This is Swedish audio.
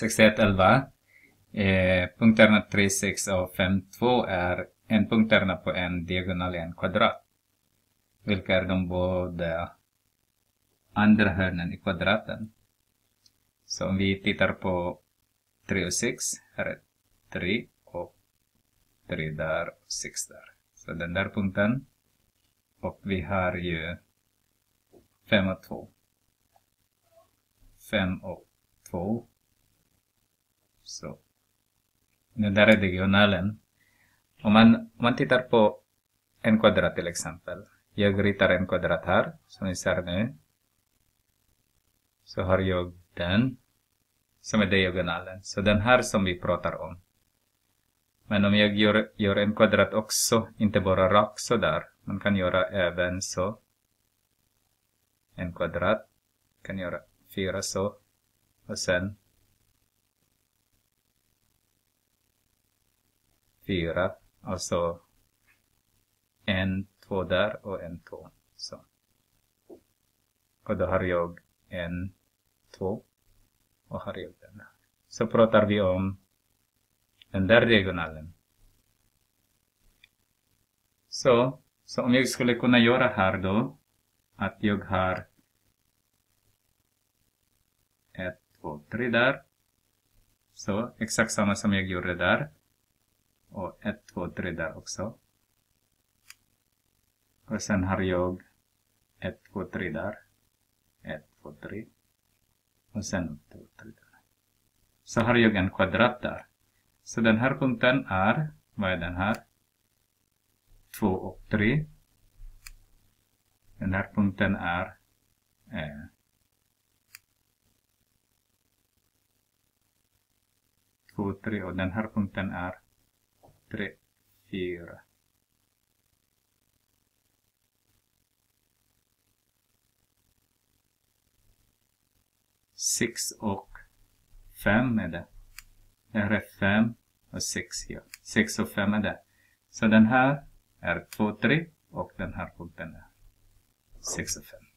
6111. Eh, punkterna 3, 6 och 5, 2 är en punkterna på en diagonal i en kvadrat. Vilka är de båda andra hörnen i kvadraten? Så om vi tittar på 3 och 6, här är 3 och 3 där och 6 där. Så den där punkten. Och vi har ju 5 och 2. 5 och 2. Så. Den där är diagonalen. Om man, om man tittar på en kvadrat till exempel. Jag ritar en kvadrat här, som ni ser nu. Så har jag den, som är diagonalen. Så den här som vi pratar om. Men om jag gör, gör en kvadrat också, inte bara rakt sådär. Man kan göra även så. En kvadrat. Kan göra fyra så. Och sen fyra. Och så en, två där och en, två. Så. Och då har jag en, två. Och har jag den där. Så pratar vi om den där diagonalen. Så, så om jag skulle kunna göra här då, att jag har ett, två, tre där. Så, exakt samma som jag gjorde där. Och ett, två, tre där också. Och sen har jag ett, två, tre där. ett, två, tre. Och sen två, tre där. Så har jag en kvadrat där. Så den här punkten är, vad är den här? 2 och 3. Den här punkten är eh, 2, 3 och den här punkten är 3, 4. Sex och fem är det. Här är fem och sex ja. Sex och fem är det. Så den här är 2, 3 och den här punkten är sex och fem.